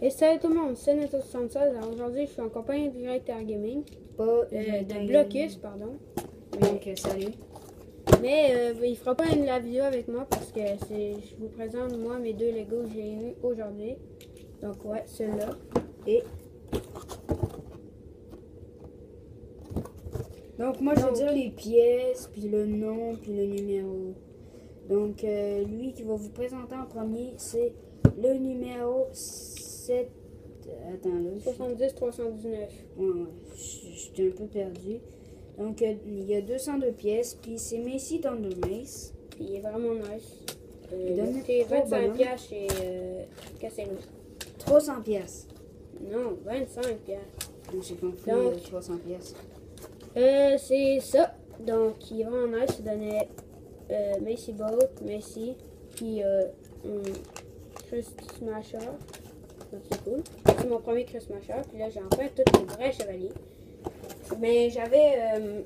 Et salut tout le monde, c'est Neto76. Alors aujourd'hui, je suis en compagnie de Directeur Gaming, Pas euh, de Blocus, pardon. Donc, salut. Mais euh, il fera pas une la vidéo avec moi parce que je vous présente moi mes deux Lego que j'ai eu aujourd'hui. Donc ouais, celui-là. Et Donc, moi, je vais dire les pièces, puis le nom, puis le numéro. Donc, euh, lui qui va vous présenter en premier, c'est le numéro 7. Attends, là. je- 70 319. Ouais, ouais, J'étais un peu perdu. Donc, euh, il y a 202 pièces, puis c'est Macy Thunder Mace. Puis il est vraiment nice. Euh, Il donne c'est trois 25 bonhommes. piastres chez euh, Cassello. 300 pièces. Non, 25 piastres. Donc, j'ai compris Donc- euh, 300 pièces. Euh, c'est ça. Donc, il est vraiment nice. Il donnait euh, Macy Boat, Macy, puis euh, Crust Smasher. Donc, c'est cool. C'est mon premier Crust Smasher. Puis là, j'ai enfin tous les vrais chevaliers. Mais j'avais euh,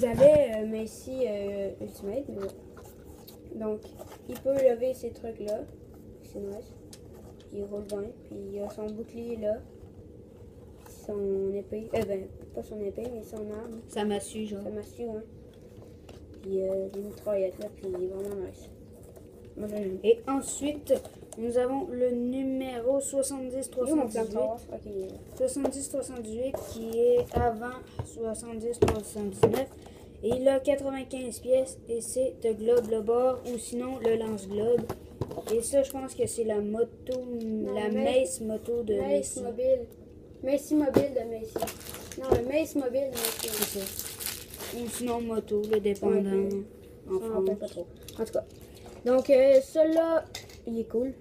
j'avais euh, Macy euh, Ultimate. mais bon. Donc, il peut lever ces trucs-là. C'est nice. Il roule bien. Puis il a son bouclier là. Son épée. Euh, ben, pas son épée, mais son arme. Ça m'a su, genre. Ça m'a su, ouais. Puis euh, les mitraillettes là, puis il est vraiment nice. Moi j'aime. Et ensuite, nous avons le numéro 70 Où mon 318. flamethrower? Ok, il est là. 70 318 qui est avant 70 319. Et il a 95 pièces et c'est de globe le bord ou sinon le lance-globe. Et ça, je pense que c'est la moto, la Mace moto de Mace Messi. mobile. Macy mobile de Macy. Non, le Mace mobile de C'est Macy. ça. Ou sinon moto, le dépendant en rappelle France. pas trop. En tout cas. Donc, euh, celui-là, il est cool.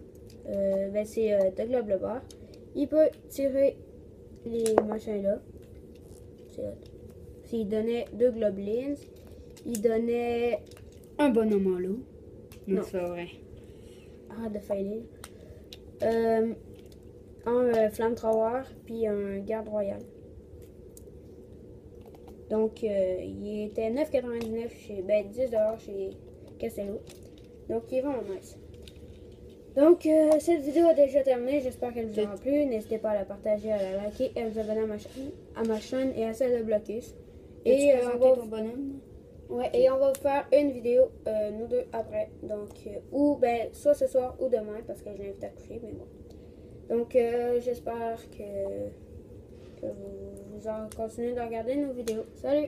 Euh, ben, c'est euh, globe le. Il peut tirer les machins là. C'est. S'il donnait deux globelins, il donnait Un bonhomme en loup. Non, Non. c'est pas vrai. Arrête de faillir. Euh, un euh, flamethrower, puis un garde royal. Donc, euh, il était 9,99 chez. Ben, 10 chez Castello. Donc, il est vraiment nice. Donc, euh, cette vidéo a déjà terminé. J'espère qu'elle vous aura plu. N'hésitez pas à la partager, à la liker et à vous abonner à ma chaîne, à ma chaîne et à celle de Blocus. Et Et, euh, on va ton bonhomme? Ouais, et on va vous faire une vidéo, euh, nous deux, après. Donc, ou ben, soit ce soir ou demain, parce que je l'invite à coucher, mais bon. Donc, j'espère que, que vous, vous en continuez de regarder nos vidéos. Salut!